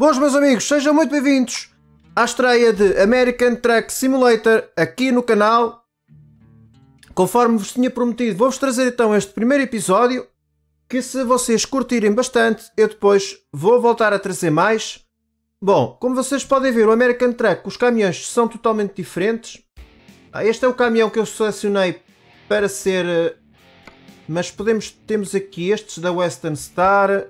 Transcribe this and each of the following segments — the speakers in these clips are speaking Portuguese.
Boas meus amigos, sejam muito bem-vindos à estreia de American Truck Simulator aqui no canal. Conforme vos tinha prometido, vou-vos trazer então este primeiro episódio que se vocês curtirem bastante, eu depois vou voltar a trazer mais. Bom, como vocês podem ver, o American Truck, os caminhões são totalmente diferentes. Ah, este é o caminhão que eu selecionei para ser... eh, Mas podemos, temos aqui estes da Western Star,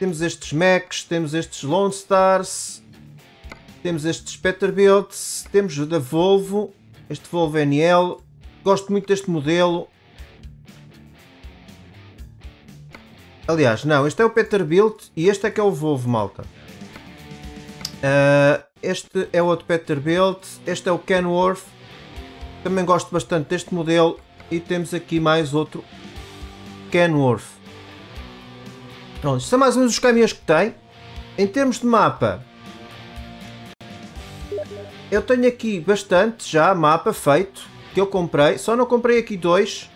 temos estes Macs, temos estes Lone Stars, temos estes Peterbilt, temos o da Volvo, este Volvo NL, gosto muito deste modelo. Aliás, não, este é o Peterbilt e este é que é o Volvo, malta. Ah, este é outro Peterbilt, este é o Kenworth, também gosto bastante deste modelo e temos aqui mais outro Kenworth. Pronto, são mais ou menos os caminhões que tem. Em termos de mapa, eu tenho aqui bastante já mapa feito que eu comprei. Só não comprei aqui dois.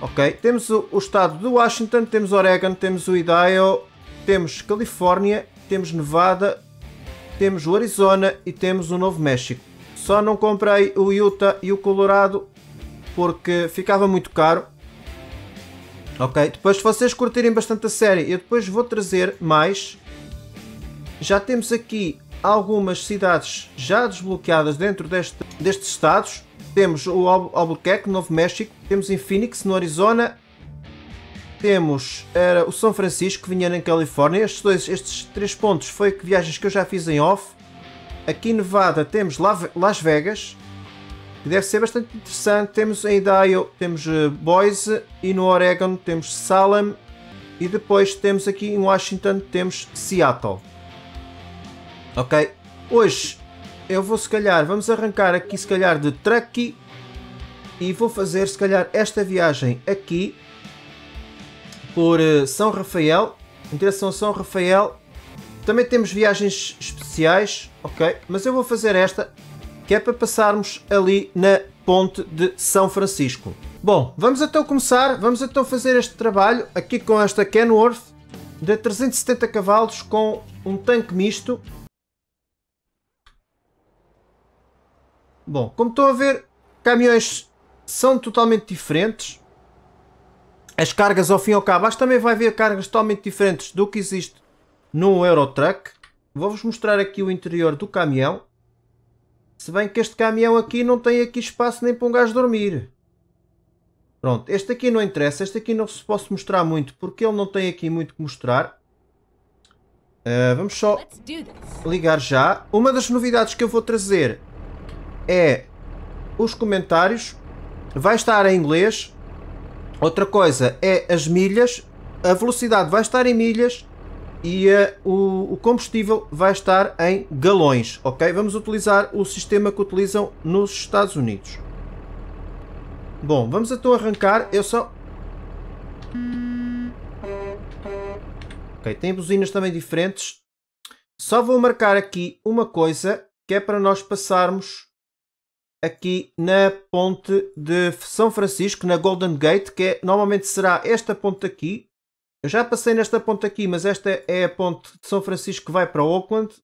Ok, temos o, o estado de Washington, temos Oregon, temos o Idaho, temos Califórnia, temos Nevada, temos o Arizona e temos o Novo México. Só não comprei o Utah e o Colorado porque ficava muito caro. Ok, depois se vocês curtirem bastante a série, eu depois vou trazer mais. Já temos aqui algumas cidades já desbloqueadas dentro deste, destes estados. Temos o Al- Albuquerque, Novo México, temos em Phoenix, no Arizona, temos era, o São Francisco, que vinha na Califórnia. Estes, dois, estes três pontos foi que viagens que eu já fiz em off. Aqui em Nevada temos La- Las Vegas, que deve ser bastante interessante. Temos em Idaho, temos eh, Boise e no Oregon temos Salem e depois temos aqui em Washington temos Seattle. Ok? Hoje eu vou se calhar, vamos arrancar aqui se calhar de Truckee e vou fazer se calhar esta viagem aqui por eh, São Rafael, em direção a São Rafael. Também temos viagens especiais, ok? Mas eu vou fazer esta que é para passarmos ali na ponte de São Francisco. Bom, vamos então começar, vamos então fazer este trabalho aqui com esta Kenworth de 370 cavalos com um tanque misto. Bom, como estão a ver, caminhões são totalmente diferentes. As cargas ao fim e ao cabo, acho que também vai haver cargas totalmente diferentes do que existe no Eurotruck. Vou-vos mostrar aqui o interior do caminhão. Se bem que este caminhão aqui não tem aqui espaço nem para um gajo dormir. Pronto, este aqui não interessa. Este aqui não se posso mostrar muito porque ele não tem aqui muito que mostrar. Ah, vamos só ligar já. Uma das novidades que eu vou trazer é os comentários. Vai estar em inglês. Outra coisa é as milhas. A velocidade vai estar em milhas e eh, o, o combustível vai estar em galões. Ok? Vamos utilizar o sistema que utilizam nos Estados Unidos. Bom, vamos então arrancar. Eu só. Ok, tem buzinas também diferentes. Só vou marcar aqui uma coisa que é para nós passarmos aqui na ponte de São Francisco, na Golden Gate, que é, normalmente será esta ponte aqui. Eu já passei nesta ponte aqui, mas esta é a ponte de São Francisco que vai para Auckland,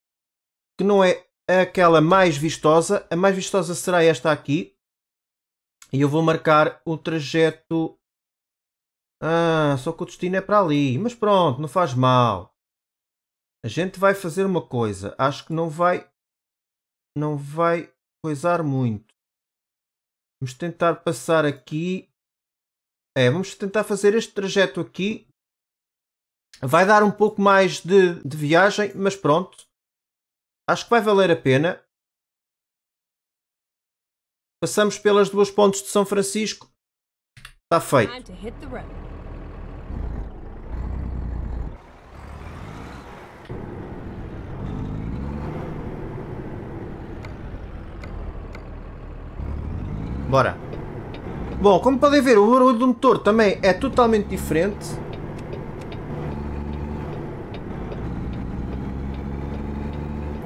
que não é aquela mais vistosa. A mais vistosa será esta aqui. E eu vou marcar o trajeto. Ah, só que o destino é para ali. Mas pronto, não faz mal. A gente vai fazer uma coisa. Acho que não vai. Não vai coisar muito. Vamos tentar passar aqui. É, vamos tentar fazer este trajeto aqui. Vai dar um pouco mais de, de viagem, mas pronto. Acho que vai valer a pena. Passamos pelas duas pontes de São Francisco. Está feito. Bora. Bom, como podem ver, o barulho do motor também é totalmente diferente.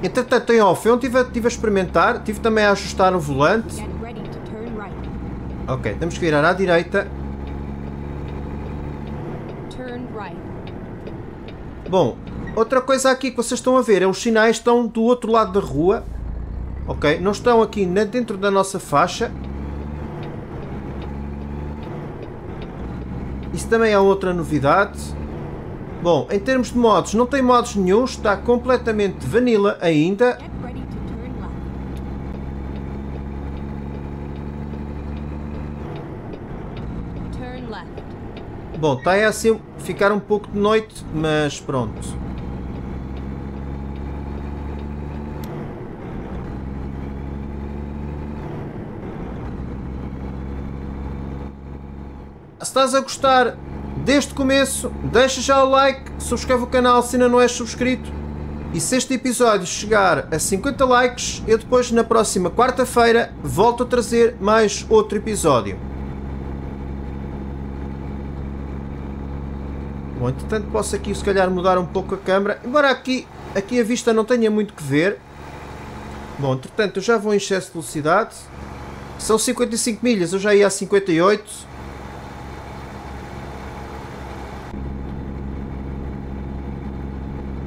Entretanto, em off, eu estive, a- estive a experimentar, estive também a ajustar o volante. Ok, temos que virar à direita. Bom, Outra coisa aqui que vocês estão a ver é os sinais estão do outro lado da rua. Ok? Não estão aqui dentro da nossa faixa. Isso também é outra novidade. Bom, em termos de modos, não tem modos nenhum, está completamente vanilla ainda. Bom, está aí assim ficar um pouco de noite, mas pronto. Se estás a gostar deste começo, deixa já o like, subscreve o canal se ainda não és subscrito. E se este episódio chegar a 50 likes, eu depois na próxima quarta-feira volto a trazer mais outro episódio. Bom, entretanto posso aqui se calhar mudar um pouco a câmera, embora aqui, aqui a vista não tenha muito que ver. Bom, entretanto eu já vou em excesso de velocidade. São 55 milhas, eu já ia a 58.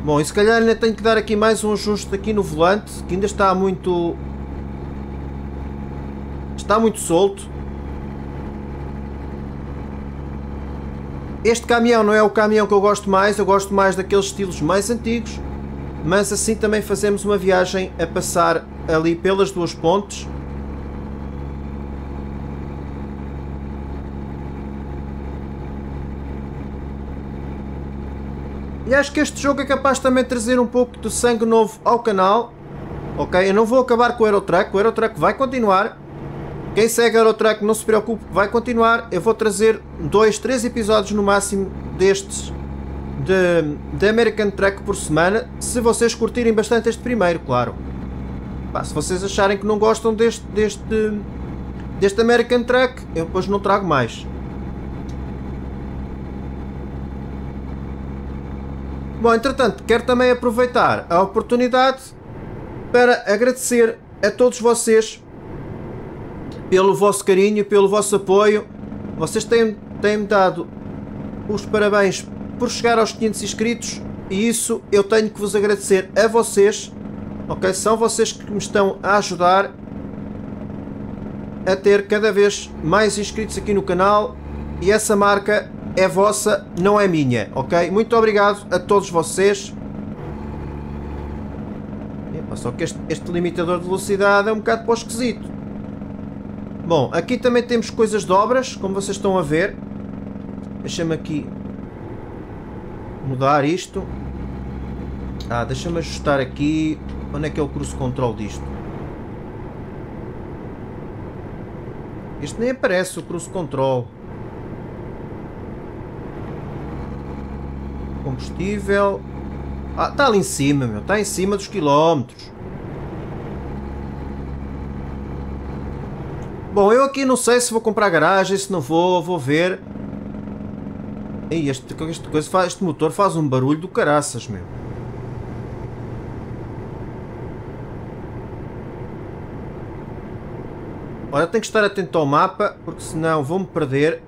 Bom, e se calhar ainda tenho que dar aqui mais um ajuste aqui no volante, que ainda está muito... Está muito solto. Este caminhão não é o caminhão que eu gosto mais, eu gosto mais daqueles estilos mais antigos, mas assim também fazemos uma viagem a passar ali pelas duas pontes. E acho que este jogo é capaz também de trazer um pouco de sangue novo ao canal. Ok, eu não vou acabar com o Aerotruck, o Aerotruck vai continuar. Quem segue a Aerotruck não se preocupe, vai continuar. Eu vou trazer dois, três episódios no máximo destes de, de American Truck por semana, se vocês curtirem bastante este primeiro, claro. Pá, se vocês acharem que não gostam deste, deste, deste American Truck, eu depois não trago mais. Bom, entretanto, quero também aproveitar a oportunidade para agradecer a todos vocês pelo vosso carinho, pelo vosso apoio. Vocês têm-me têm dado os parabéns por chegar aos 500 inscritos e isso eu tenho que vos agradecer a vocês. Ok? São vocês que me estão a ajudar a ter cada vez mais inscritos aqui no canal e essa marca é vossa, não é minha, ok? Muito obrigado a todos vocês. Epa, só que este, este limitador de velocidade é um bocado para esquisito. Bom, aqui também temos coisas de obras, como vocês estão a ver. Deixa-me aqui mudar isto. Ah, deixa-me ajustar aqui. Onde é que é o cruise control disto? Isto nem aparece o cruise control. Combustível. Ah, está ali em cima, meu. Está em cima dos quilómetros. Bom, eu aqui não sei se vou comprar garagem, se não vou, vou ver. Ei, este, este, coisa faz, este motor faz um barulho do caraças, meu. Olha, tenho que estar atento ao mapa, porque senão vou-me perder.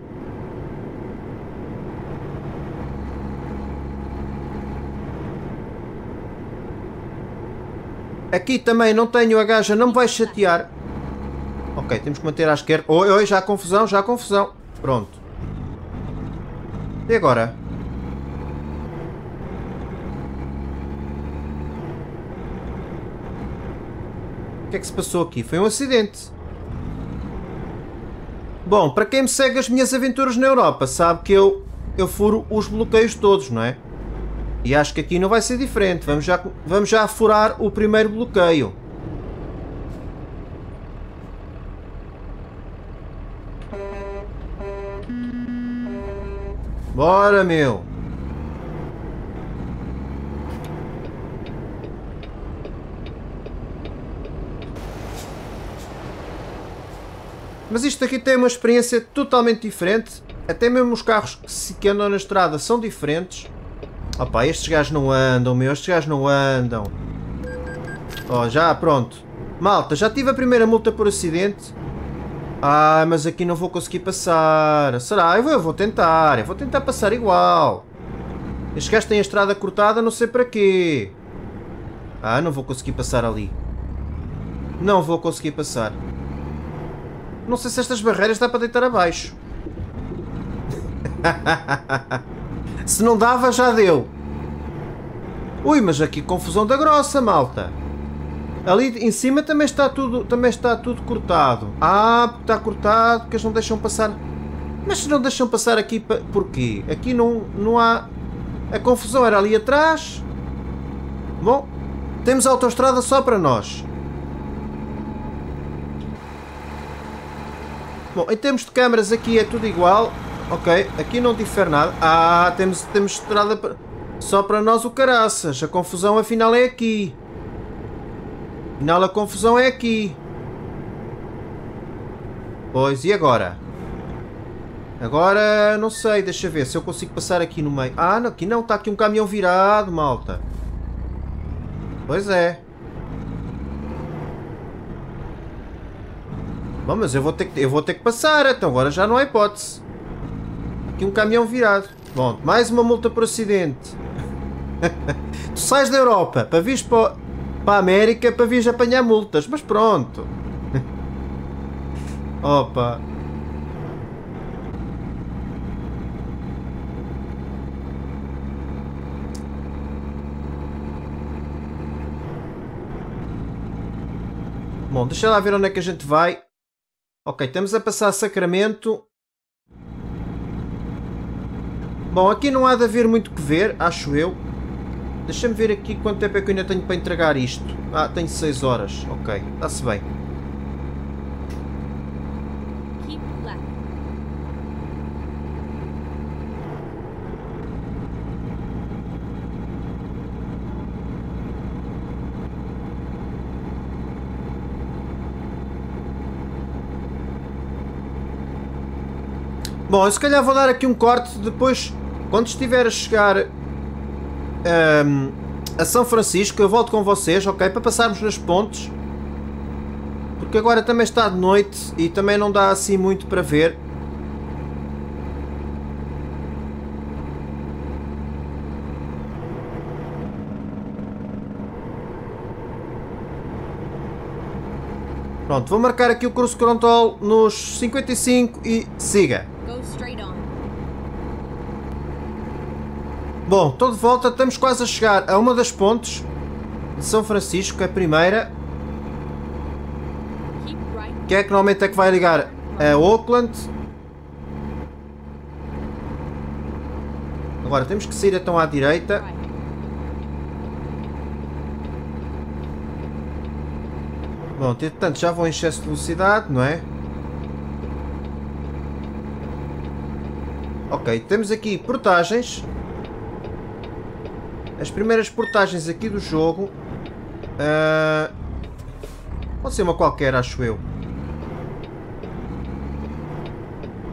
Aqui também não tenho a gaja, não me vai chatear. Ok, temos que manter à esquerda. Oi, oi, já há confusão, já há confusão. Pronto. E agora? O que é que se passou aqui? Foi um acidente. Bom, para quem me segue as minhas aventuras na Europa, sabe que eu, eu furo os bloqueios todos, não é? E acho que aqui não vai ser diferente. Vamos já, vamos já furar o primeiro bloqueio. Bora, meu! Mas isto aqui tem uma experiência totalmente diferente. Até mesmo os carros que, andam na estrada são diferentes. Opa, estes gajos não andam, meu. Estes gajos não andam. Ó, oh, já, pronto. Malta, já tive a primeira multa por acidente. Ah, mas aqui não vou conseguir passar. Será? Eu vou, eu vou tentar. Eu vou tentar passar igual. Estes gajos têm a estrada cortada, não sei para quê. Ah, não vou conseguir passar ali. Não vou conseguir passar. Não sei se estas barreiras dá para deitar abaixo. se não dava, já deu. Ui, mas aqui confusão da grossa, malta. Ali em cima também está tudo, também está tudo cortado. Ah, está cortado porque eles não deixam passar. Mas se não deixam passar aqui, porquê? Aqui não, não há... A confusão era ali atrás. Bom, temos a autostrada só para nós. Bom, em termos de câmaras aqui é tudo igual. Ok, aqui não difere nada. Ah, temos, temos estrada só para nós o caraças. A confusão afinal é aqui. Afinal a confusão é aqui. Pois, e agora? Agora, não sei, deixa ver se eu consigo passar aqui no meio. Ah, não, aqui não, está aqui um caminhão virado, malta. Pois é. Bom, mas eu vou ter que, eu vou ter que passar, então agora já não há hipótese. Um caminhão virado. Bom, mais uma multa por acidente. tu sais da Europa para vir para, para a América para vir apanhar multas, mas pronto. Opa. Bom, deixa lá ver onde é que a gente vai. Ok, estamos a passar Sacramento. Bom, aqui não há de haver muito que ver, acho eu. Deixa-me ver aqui quanto tempo é que eu ainda tenho para entregar isto. Ah, tenho 6 horas. Ok, está-se bem. Bom, eu se calhar vou dar aqui um corte depois, quando estiver a chegar um, a São Francisco, eu volto com vocês, ok? Para passarmos nas pontes. Porque agora também está de noite e também não dá assim muito para ver. Pronto, vou marcar aqui o curso control nos 55 e siga. Bom, estou de volta, estamos quase a chegar a uma das pontes de São Francisco, a primeira. Que é que normalmente é que vai ligar a Oakland. Agora temos que sair então à direita. Bom, portanto já vou em excesso de velocidade, não é? Ok, temos aqui portagens. As primeiras portagens aqui do jogo... Uh, pode ser uma qualquer, acho eu.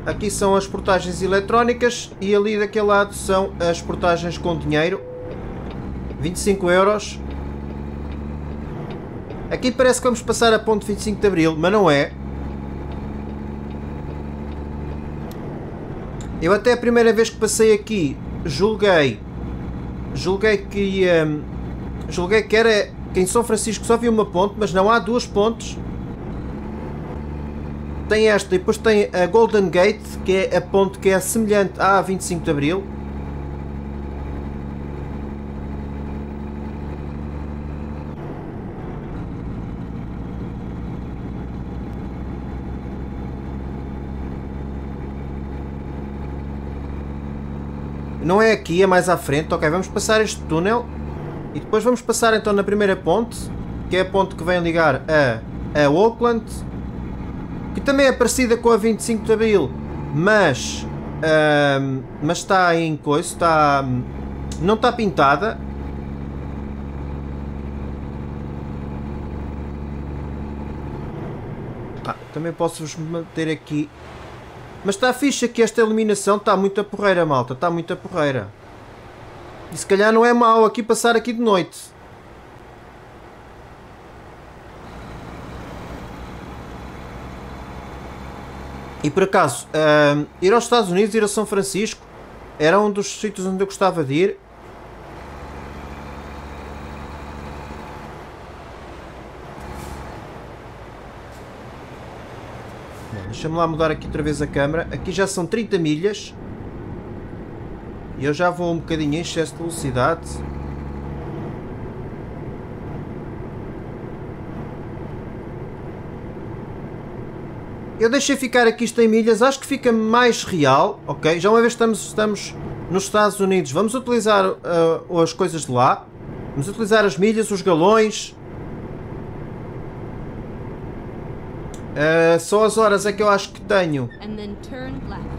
Aqui são as portagens eletrónicas e ali daquele lado são as portagens com dinheiro. 25 euros. Aqui parece que vamos passar a ponto 25 de Abril, mas não é. Eu até a primeira vez que passei aqui julguei julguei que um, julguei que era que em São Francisco só havia uma ponte, mas não há duas pontes. Tem esta e depois tem a Golden Gate, que é a ponte que é semelhante à 25 de Abril. Não é aqui, é mais à frente. Ok, vamos passar este túnel. E depois vamos passar então na primeira ponte. Que é a ponte que vem ligar a, a Oakland. Que também é parecida com a 25 de Abril. Mas... Uh, mas está em coisa. Está... Não está pintada. Ah, também posso-vos meter aqui mas está fixe que esta iluminação está muito a porreira, malta. Está muito a porreira. E se calhar não é mau aqui passar aqui de noite. E por acaso, uh, ir aos Estados Unidos, ir a São Francisco, era um dos sítios onde eu gostava de ir. Deixa-me lá mudar aqui outra vez a câmera. Aqui já são 30 milhas. E eu já vou um bocadinho em excesso de velocidade. Eu deixei ficar aqui isto em milhas, acho que fica mais real, ok? Já uma vez estamos, estamos nos Estados Unidos, vamos utilizar uh, as coisas de lá. Vamos utilizar as milhas, os galões. Uh, só as horas é que eu acho que tenho.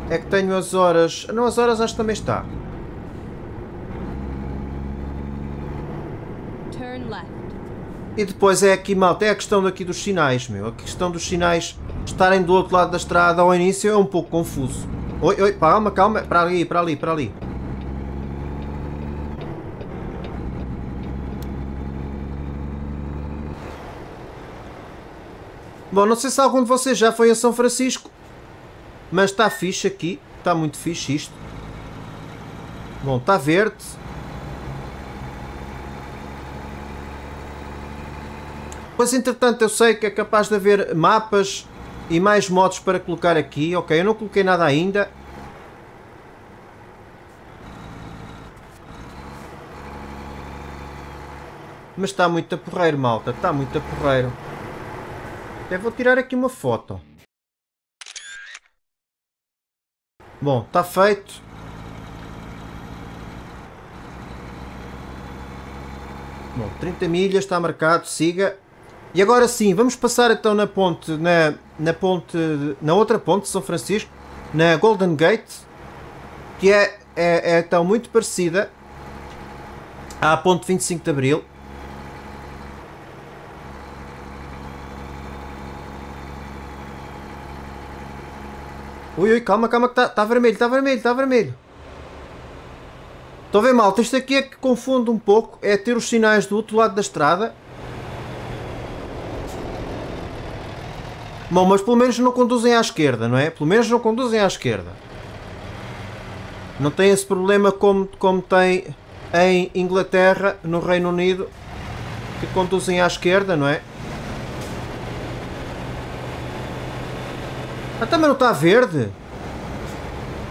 É que tenho as horas. Não, as horas acho que também está. E depois é aqui, malta, é a questão daqui dos sinais, meu. A questão dos sinais estarem do outro lado da estrada ao início é um pouco confuso. Oi, oi, calma, calma. Para ali, para ali, para ali. Bom, não sei se algum de vocês já foi a São Francisco, mas está fixe aqui. Está muito fixe isto. Bom, está verde. Pois, entretanto, eu sei que é capaz de haver mapas e mais modos para colocar aqui. Ok, eu não coloquei nada ainda. Mas está muito a porreiro, malta. Está muito a porreiro. Até vou tirar aqui uma foto. Bom, está feito. Bom, 30 milhas, está marcado, siga. E agora sim, vamos passar então na ponte, na, na ponte, na outra ponte de São Francisco, na Golden Gate, que é, é, é então muito parecida à ponte 25 de Abril. Ui, ui, calma, calma, que está tá vermelho, está vermelho, está vermelho. Estão a ver, malta? Isto aqui é que confunde um pouco, é ter os sinais do outro lado da estrada. Bom, mas pelo menos não conduzem à esquerda, não é? Pelo menos não conduzem à esquerda. Não tem esse problema como, como tem em Inglaterra, no Reino Unido, que conduzem à esquerda, não é? Ah, também não está verde?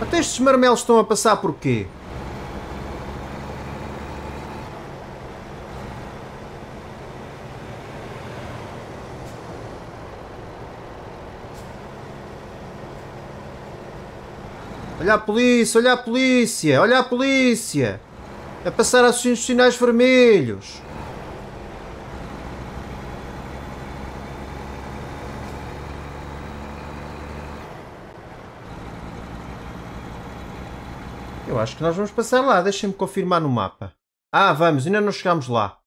Até estes marmelos estão a passar por quê? Olha a polícia, olha a polícia, olha a polícia! A passar os sinais vermelhos! Eu acho que nós vamos passar lá. Deixem-me confirmar no mapa. Ah, vamos. Ainda não chegamos lá.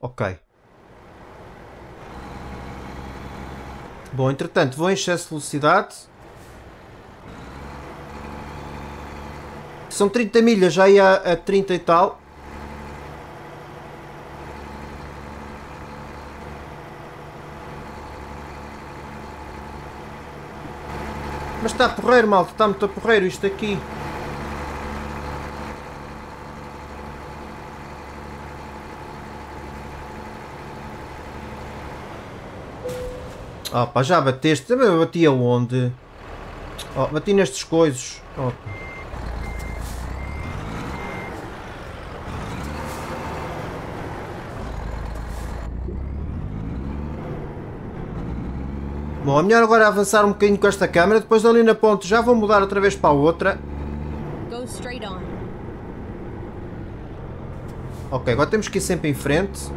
Ok. Bom, entretanto, vou em excesso de velocidade. São 30 milhas, já ia a 30 e tal. Mas está porreiro, malta. Está muito a porreiro isto aqui. Opa, já bateste. Eu bati aonde? Oh, bati nestes coisas. Opa. Bom, é melhor agora avançar um bocadinho com esta câmera. Depois ali na ponte já vou mudar outra vez para a outra. Ok, agora temos que ir sempre em frente.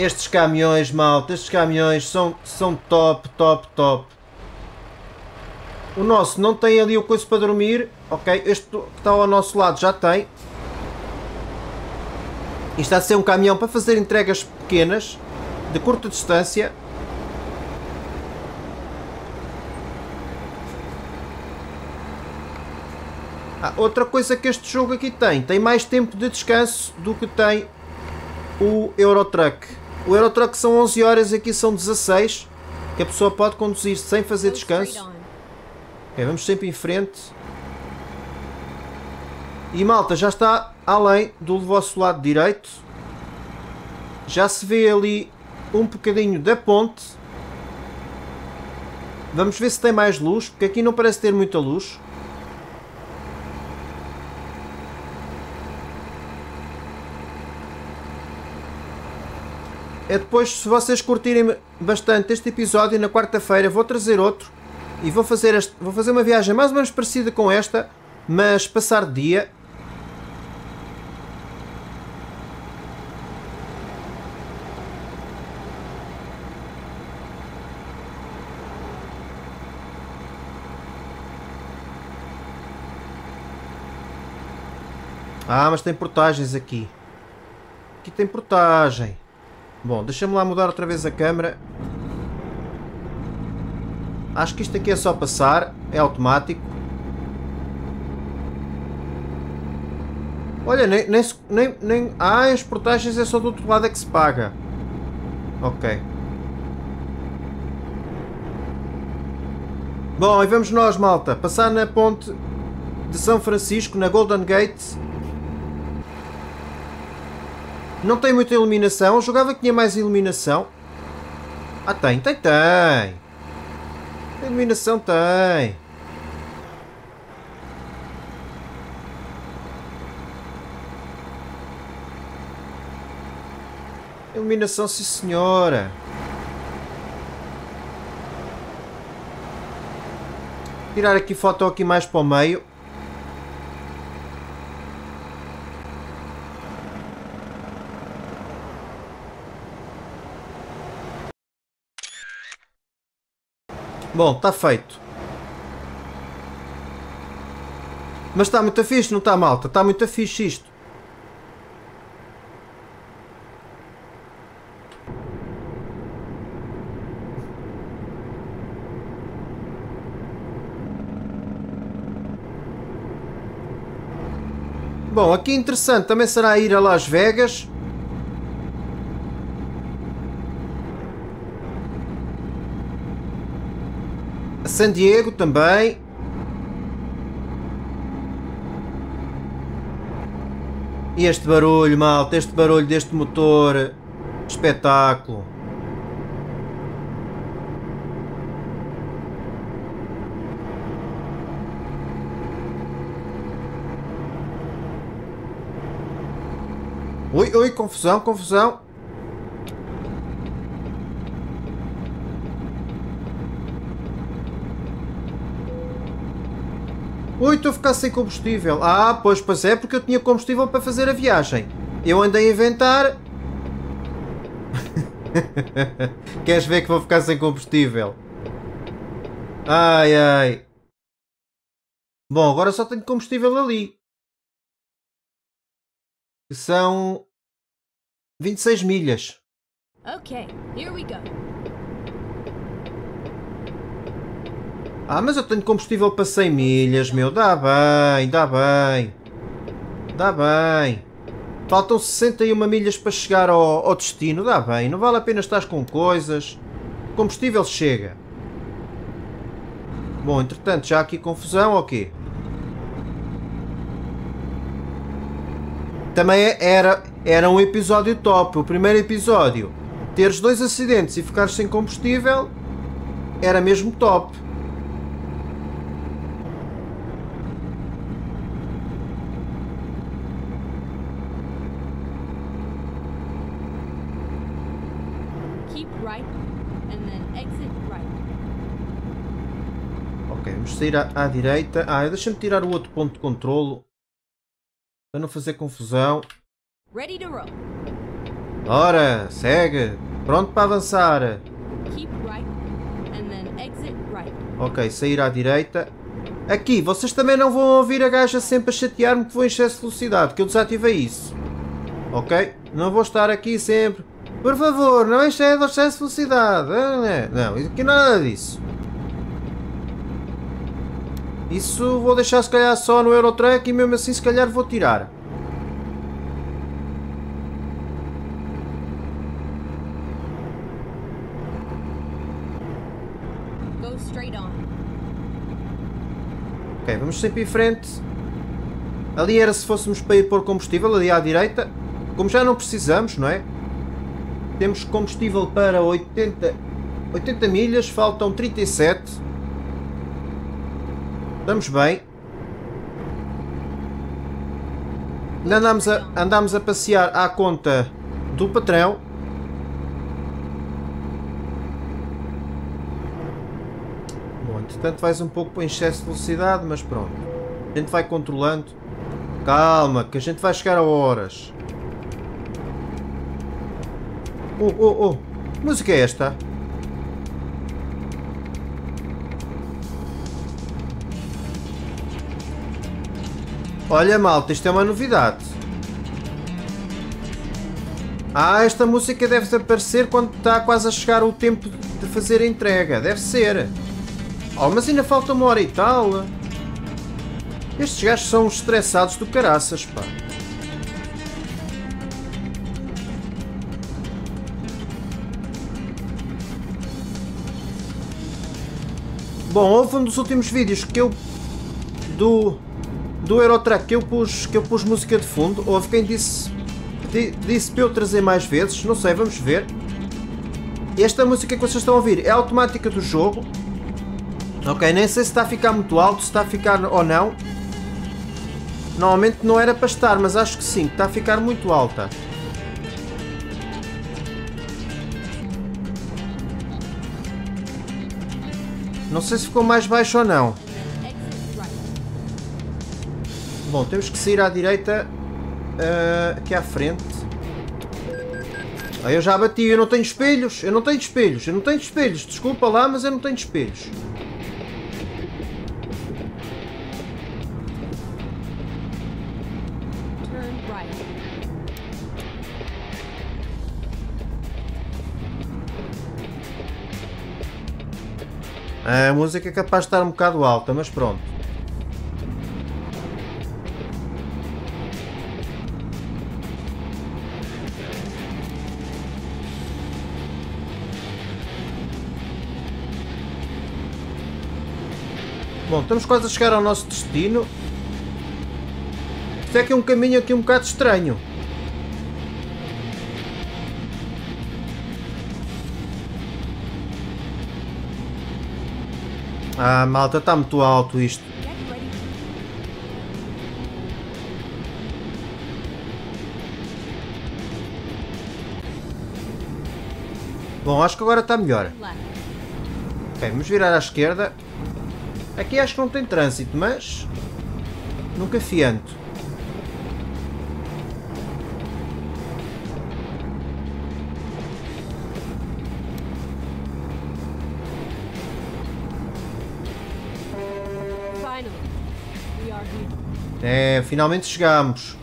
Estes caminhões, malta, estes caminhões são, são top, top, top. O nosso não tem ali o coisa para dormir. Ok, este que está ao nosso lado já tem. Isto está a ser um caminhão para fazer entregas pequenas, de curta distância. Ah, outra coisa que este jogo aqui tem, tem mais tempo de descanso do que tem o Eurotruck. O Eurotruck são 11 horas, aqui são 16, que a pessoa pode conduzir sem fazer descanso. on. Ok, vamos sempre em frente. E malta, já está além do vosso lado direito. Já se vê ali um bocadinho da ponte. Vamos ver se tem mais luz, porque aqui não parece ter muita luz. É depois, se vocês curtirem bastante este episódio, na quarta-feira vou trazer outro e vou fazer, este, vou fazer uma viagem mais ou menos parecida com esta, mas passar de dia. Ah, mas tem portagens aqui. Aqui tem portagem. Bom, deixa-me lá mudar outra vez a câmera. Acho que isto aqui é só passar. É automático. Olha, nem, nem, nem, nem... Ah, as portagens é só do outro lado é que se paga. Ok. Bom, e vamos nós, malta. Passar na ponte de São Francisco, na Golden Gate. Não tem muita iluminação. Eu jogava que tinha mais iluminação. Ah, tem, tem, tem. Iluminação tem. Iluminação, sim senhora. Tirar aqui foto aqui mais para o meio. Bom, está feito. Mas está muito fixe, não está malta? Está muito fixe isto. Bom, aqui interessante também será ir a Las Vegas. San Diego também. E este barulho, malta, este barulho deste motor. Espetáculo. Ui, ui, confusão, confusão. Ui, estou a ficar sem combustível. Ah, pois, pois é, porque eu tinha combustível para fazer a viagem. Eu andei a inventar. Queres ver que vou ficar sem combustível? Ai, ai. Bom, agora só tenho combustível ali são 26 milhas. Okay, here we go. Ah, mas eu tenho combustível para 100 milhas, meu. Dá bem, dá bem. Dá bem. Faltam 61 milhas para chegar ao, ao destino. Dá bem, não vale a pena estar com coisas. O combustível chega. Bom, entretanto, já há aqui confusão ou quê? Também era, era um episódio top. O primeiro episódio, teres dois acidentes e ficares sem combustível, era mesmo top. Sair à, à direita. Ah, deixa-me tirar o outro ponto de controlo. Para não fazer confusão. Ora, segue. Pronto para avançar. Ok, sair à direita. Aqui, vocês também não vão ouvir a gaja sempre a chatear-me que vou em excesso de velocidade, que eu desativei isso. Ok? Não vou estar aqui sempre. Por favor, não exceda o excesso de velocidade. Não, aqui nada disso. Isso vou deixar se calhar só no Eurotruck e mesmo assim se calhar vou tirar. Ok, vamos sempre em frente. Ali era se fôssemos para ir pôr combustível, ali à direita. Como já não precisamos, não é? Temos combustível para 80, 80 milhas, faltam 37. Estamos bem. Andamos a, andamos a passear à conta do patrão. Bom, entretanto vais um pouco para excesso de velocidade, mas pronto. A gente vai controlando. Calma, que a gente vai chegar a horas. Oh, oh, oh. Que música é esta? Olha malta, isto é uma novidade. Ah, esta música deve aparecer quando está quase a chegar o tempo de fazer a entrega. Deve ser. Oh, mas ainda falta uma hora e tal. Estes gajos são os estressados do caraças, pá. Bom, houve um dos últimos vídeos que eu... Do... Do Eurotrack que eu pus, que eu pus música de fundo. Houve quem disse... Disse para eu trazer mais vezes. Não sei, vamos ver. Esta música que vocês estão a ouvir é automática do jogo. Ok, nem sei se está a ficar muito alto, se está a ficar ou não. Normalmente não era para estar, mas acho que sim, está a ficar muito alta. Não sei se ficou mais baixo ou não. Bom, temos que sair à direita uh, aqui à frente. Ah, eu já bati, eu não tenho espelhos, eu não tenho espelhos, eu não tenho espelhos. Desculpa lá, mas eu não tenho espelhos. A música é capaz de estar um bocado alta, mas pronto. Estamos quase a chegar ao nosso destino. Isto é que é um caminho aqui um bocado estranho. Ah, malta, está muito alto isto. Bom, acho que agora está melhor. Left. Ok, vamos virar à esquerda. Aqui acho que não tem trânsito, mas... Nunca fianto. É, finalmente chegamos.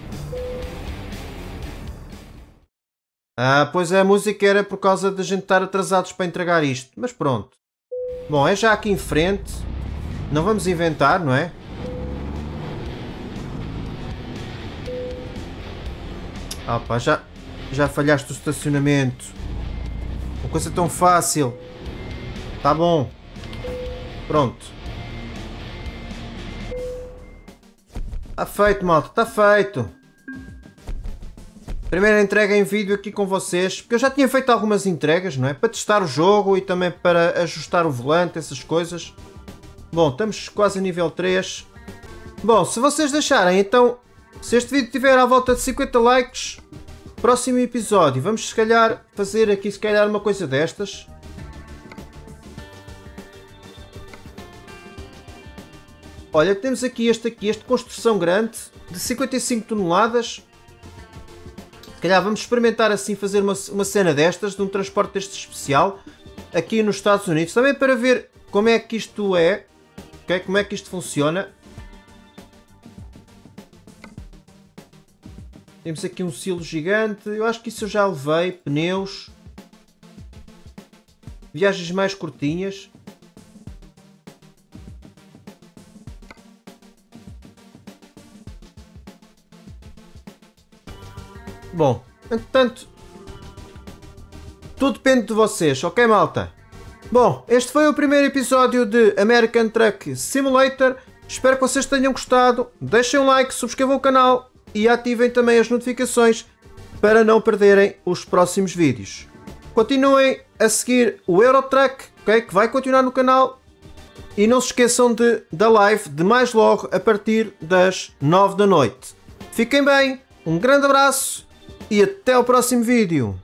Ah, pois a música era por causa de a gente estar atrasados para entregar isto. Mas pronto. Bom, é já aqui em frente. Não vamos inventar, não é? Ah pá, já, já falhaste o estacionamento. Uma coisa tão fácil. Tá bom. Pronto. Está feito, malta. Está feito. Primeira entrega em vídeo aqui com vocês. Porque eu já tinha feito algumas entregas, não é? Para testar o jogo e também para ajustar o volante, essas coisas. Bom, estamos quase a nível 3. Bom, se vocês deixarem, então... Se este vídeo tiver à volta de 50 likes... Próximo episódio, vamos se calhar fazer aqui se calhar uma coisa destas. Olha, temos aqui este aqui, este construção grande de 55 toneladas. Se calhar vamos experimentar assim fazer uma, uma cena destas, de um transporte deste especial, aqui nos Estados Unidos, também para ver como é que isto é, como é que isto funciona. Temos aqui um silo gigante, eu acho que isso eu já levei, pneus, viagens mais curtinhas. Bom, entretanto, tudo depende de vocês, ok malta? Bom, este foi o primeiro episódio de American Truck Simulator. Espero que vocês tenham gostado. Deixem um like, subscrevam o canal e ativem também as notificações para não perderem os próximos vídeos. continuem a seguir o Eurotruck, ok? Que vai continuar no canal. E não se esqueçam de, da live de mais logo a partir das 9 da noite. Fiquem bem, um grande abraço e até ao próximo vídeo.